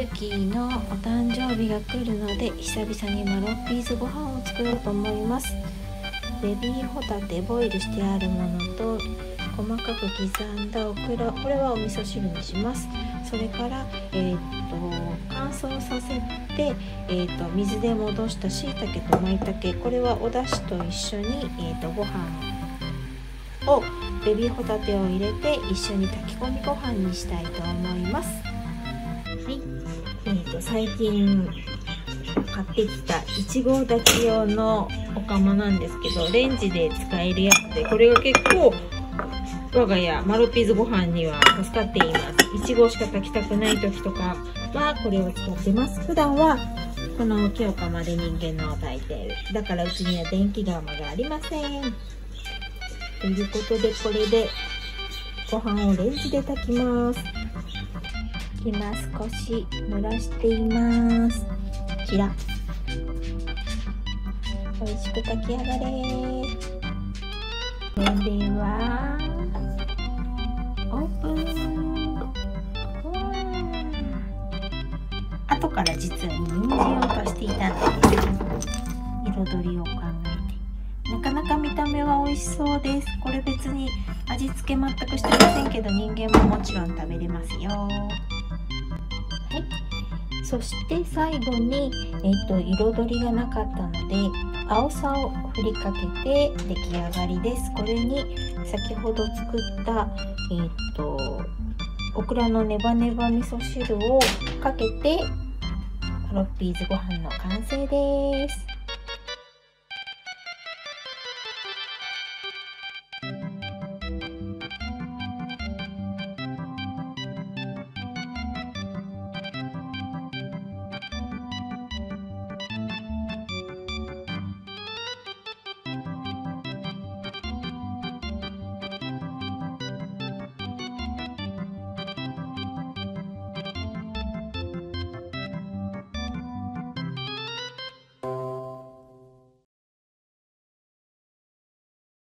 ルキーのお誕生日が来るので久々にマロッピーズご飯を作ろうと思います。ベビーホタテボイルしてあるものと細かく刻んだオクラこれはお味噌汁にします。それからえー、っと乾燥させて、えー、っと水で戻したしいたけとまいたけこれはお出汁と一緒に、えー、っとご飯をベビーホタテを入れて一緒に炊き込みご飯にしたいと思います、と最近買ってきたいちご炊き用のお釜なんですけどレンジで使えるやつでこれが結構我が家マロピーズご飯には助かっています。いちごしか炊きたくない時とかはこれを使ってます。普段はこの木お釜で人間のを炊いているだからうちには電気釜がありません。ということでこれでご飯をレンジで炊きます。今少し蒸らしています。こちら。美味しく炊き上がれ。ではオープン。後から実は人参を足していたんです彩りを考えて。なかなか見た目は美味しそうです。これ別に味付け全くしてませんけど人間ももちろん食べれますよ。そして最後に、えーと、彩りがなかったので青さを振りかけて出来上がりです。これに先ほど作ったえっ、ー、とオクラのネバネバ味噌汁をかけてハロッピーズご飯の完成です。